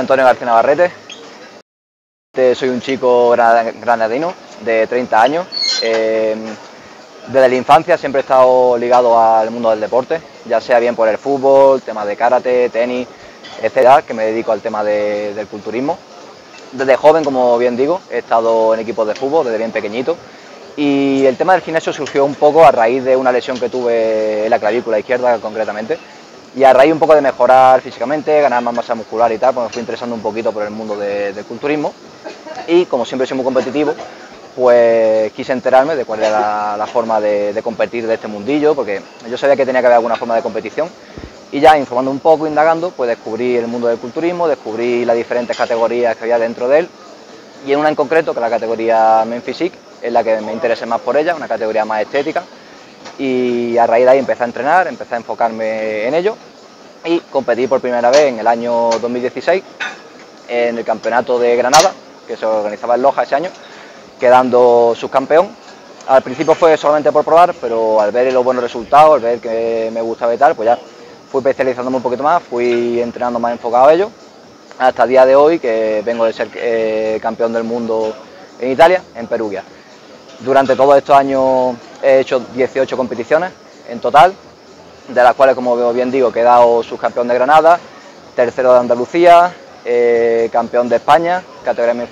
Antonio García Navarrete, soy un chico granadino de 30 años. Eh, desde la infancia siempre he estado ligado al mundo del deporte, ya sea bien por el fútbol, temas de karate, tenis, etcétera, que me dedico al tema del culturismo. Desde joven, como bien digo, he estado en equipos de fútbol desde bien pequeñito y el tema del gimnasio surgió un poco a raíz de una lesión que tuve en la clavícula izquierda concretamente y a raíz un poco de mejorar físicamente, ganar más masa muscular y tal, pues me fui interesando un poquito por el mundo del culturismo. Y como siempre soy muy competitivo, pues quise enterarme de cuál era la, forma de, competir de este mundillo, porque yo sabía que tenía que haber alguna forma de competición. Y ya informando un poco, indagando, pues descubrí el mundo del culturismo, descubrí las diferentes categorías que había dentro de él. Y en una en concreto, que es la categoría Men Physique, es la que me interesé más por ella, una categoría más estética y a raíz de ahí empecé a entrenar, empecé a enfocarme en ello y competí por primera vez en el año 2016 en el campeonato de Granada, que se organizaba en Loja ese año, quedando subcampeón. Al principio fue solamente por probar, pero al ver los buenos resultados, al ver que me gustaba y tal, pues ya fui especializándome un poquito más, fui entrenando más enfocado a ello, hasta el día de hoy que vengo de ser eh, campeón del mundo en Italia, en Perugia. Durante todos estos años he hecho 18 competiciones en total, de las cuales, como bien digo, he quedado subcampeón de Granada, tercero de Andalucía, eh, campeón de España, categoría Men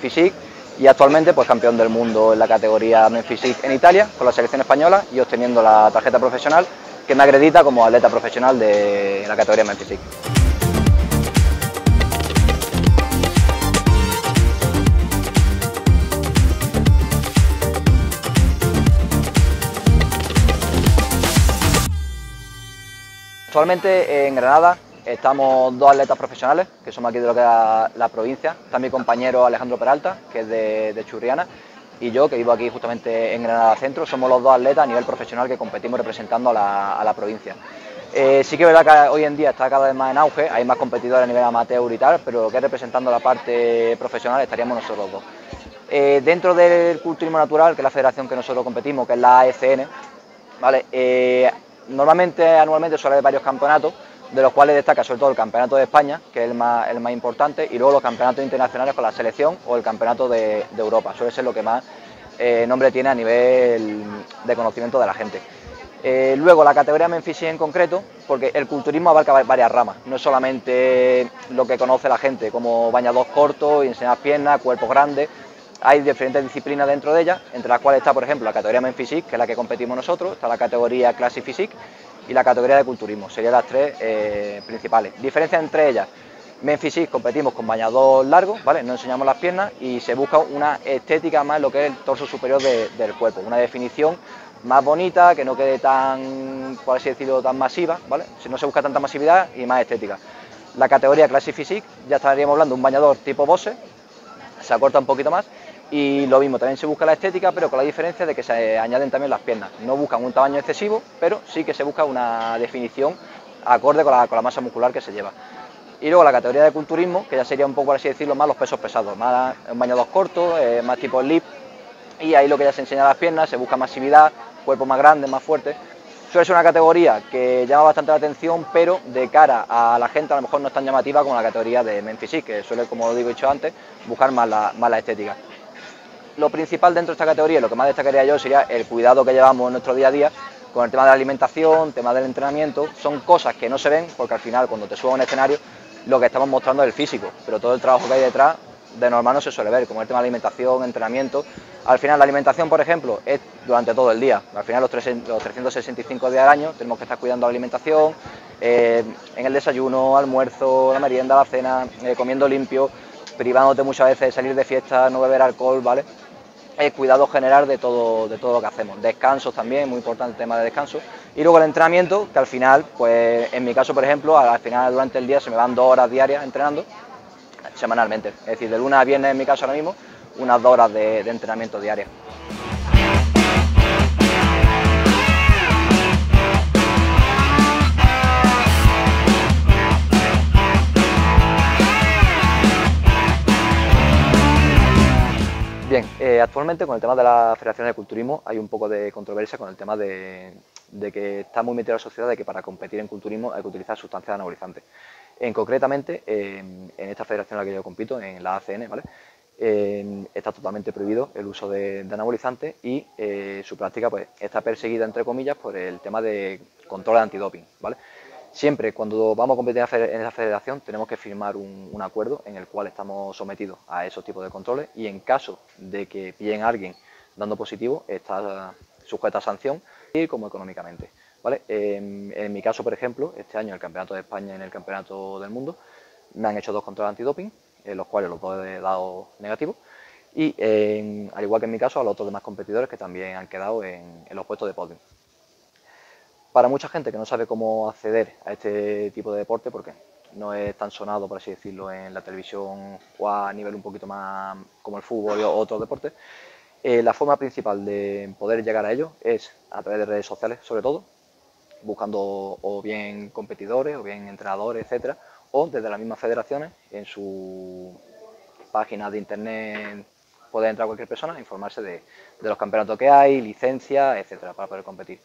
y actualmente pues campeón del mundo en la categoría Men en Italia, con la selección española y obteniendo la tarjeta profesional que me acredita como atleta profesional de la categoría Men. Actualmente en Granada estamos dos atletas profesionales, que somos aquí de lo que es la, provincia. Está mi compañero Alejandro Peralta, que es de, Churriana, y yo, que vivo aquí justamente en Granada Centro. Somos los dos atletas a nivel profesional que competimos representando a la, provincia. Eh, sí que es verdad que hoy en día está cada vez más en auge, hay más competidores a nivel amateur y tal, pero que es representando la parte profesional estaríamos nosotros dos. Eh, dentro del culturismo natural, que es la federación que nosotros competimos, que es la AFN, ¿vale? Eh, normalmente anualmente suele haber varios campeonatos, de los cuales destaca sobre todo el Campeonato de España, que es el más, importante, y luego los campeonatos internacionales con la selección o el Campeonato de, Europa. Suele ser lo que más eh, nombre tiene a nivel de conocimiento de la gente. Eh, luego la categoría Memphis en concreto, porque el culturismo abarca varias ramas, no es solamente lo que conoce la gente, como bañados cortos, enseñar piernas, cuerpos grandes, hay diferentes disciplinas dentro de ella, entre las cuales está, por ejemplo, la categoría Men Physique, que es la que competimos nosotros, está la categoría Classic Physique y la categoría de culturismo, serían las tres eh, principales. Diferencia entre ellas, Men Physique competimos con bañador largo, ¿vale? no enseñamos las piernas y se busca una estética más lo que es el torso superior del cuerpo, una definición más bonita, que no quede tan, por así decirlo, tan masiva, ¿vale? Si no se busca tanta masividad y más estética. La categoría Classic Physique, ya estaríamos hablando de un bañador tipo Bose, se acorta un poquito más y lo mismo, también se busca la estética, pero con la diferencia de que se añaden también las piernas. No buscan un tamaño excesivo, pero sí que se busca una definición acorde con la, masa muscular que se lleva. Y luego la categoría de culturismo, que ya sería un poco, por así decirlo, más los pesos pesados, más bañados cortos, eh, más tipo lip, y ahí lo que ya se enseña las piernas, se busca masividad, cuerpo más grande, más fuerte. Suele ser una categoría que llama bastante la atención, pero de cara a la gente a lo mejor no es tan llamativa como la categoría de Memphis, que suele, como lo digo dicho antes, buscar más la, más la estética lo principal dentro de esta categoría, lo que más destacaría yo sería el cuidado que llevamos en nuestro día a día con el tema de la alimentación, tema del entrenamiento, son cosas que no se ven porque al final cuando te subo a un escenario lo que estamos mostrando es el físico, pero todo el trabajo que hay detrás de normal no se suele ver, como el tema de alimentación, entrenamiento. Al final la alimentación, por ejemplo, es durante todo el día. Al final los, 365 días del año tenemos que estar cuidando la alimentación, eh, en el desayuno, almuerzo, la merienda, la cena, eh, comiendo limpio, privándote muchas veces de salir de fiesta, no beber alcohol, ¿vale? El cuidado general de todo, de todo lo que hacemos. Descansos también, muy importante el tema de descanso. Y luego el entrenamiento, que al final, pues en mi caso, por ejemplo, al final durante el día se me van dos horas diarias entrenando, semanalmente. Es decir, de lunes a viernes en mi caso ahora mismo, unas dos horas de, de entrenamiento diarias. Actualmente con el tema de la Federación de Culturismo hay un poco de controversia con el tema de, que está muy metida la sociedad de que para competir en culturismo hay que utilizar sustancias anabolizantes. En concretamente, en esta federación en la que yo compito, en la ACN, está totalmente prohibido el uso de, anabolizantes y eh, su práctica pues, está perseguida, entre comillas, por el tema de control de antidoping. Siempre cuando vamos a competir en esa federación tenemos que firmar un, acuerdo en el cual estamos sometidos a esos tipos de controles y en caso de que pillen a alguien dando positivo está sujeta a sanción y como económicamente. ¿vale? En, mi caso, por ejemplo, este año en el Campeonato de España y en el Campeonato del Mundo me han hecho dos controles antidoping, en los cuales los dos he dado negativos y al igual que en mi caso a los otros demás competidores que también han quedado en, los puestos de podium para mucha gente que no sabe cómo acceder a este tipo de deporte, porque no es tan sonado, por así decirlo, en la televisión o a nivel un poquito más como el fútbol o otros deportes, eh, la forma principal de poder llegar a ello es a través de redes sociales, sobre todo, buscando o bien competidores o bien entrenadores, etcétera, o desde las mismas federaciones en su página de internet puede entrar cualquier persona a informarse de, de los campeonatos que hay, licencias, etcétera, para poder competir.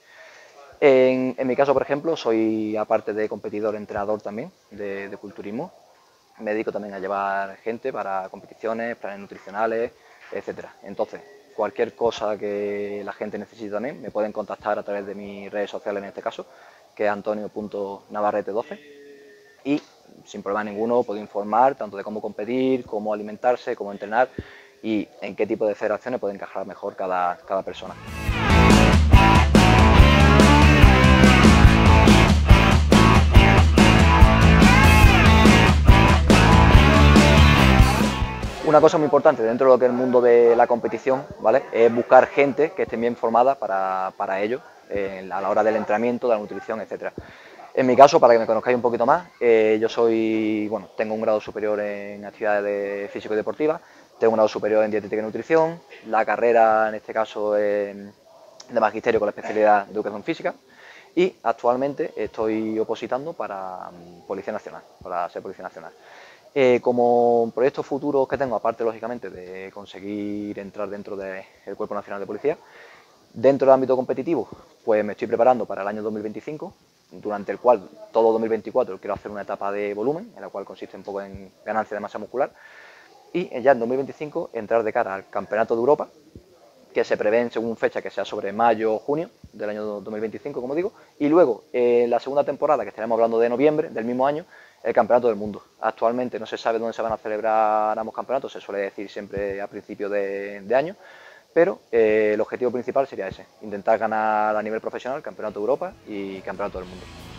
En, mi caso, por ejemplo, soy aparte de competidor, entrenador también de, culturismo. Me dedico también a llevar gente para competiciones, planes nutricionales, etcétera. Entonces, cualquier cosa que la gente necesite también, me pueden contactar a través de mis redes sociales en este caso, que es antonio.navarrete12. Y sin problema ninguno puedo informar tanto de cómo competir, cómo alimentarse, cómo entrenar y en qué tipo de federaciones puede encajar mejor cada persona. Una cosa muy importante dentro de lo que es el mundo de la competición, ¿vale? Es buscar gente que esté bien formada para, para ello, a la hora del entrenamiento, de la nutrición, etcétera. En mi caso, para que me conozcáis un poquito más, eh, yo soy, bueno, tengo un grado superior en actividades de físico y deportiva, tengo un grado superior en dietética y nutrición, la carrera en este caso de magisterio con la especialidad de educación física y actualmente estoy opositando para mm, Policía Nacional, para ser Policía Nacional. Eh, como proyectos futuros que tengo, aparte lógicamente de conseguir entrar dentro del Cuerpo Nacional de Policía, dentro del ámbito competitivo, pues me estoy preparando para el año 2025, durante el cual todo 2024 quiero hacer una etapa de volumen, en la cual consiste un poco en ganancia de masa muscular, y ya en 2025 entrar de cara al Campeonato de Europa, que se prevén según fecha que sea sobre mayo o junio del año 2025, como digo, y luego en la segunda temporada, que estaremos hablando de noviembre del mismo año, el Campeonato del Mundo. Actualmente no se sabe dónde se van a celebrar ambos campeonatos, se suele decir siempre a principio de, año, pero eh, el objetivo principal sería ese, intentar ganar a nivel profesional Campeonato de Europa y Campeonato del Mundo.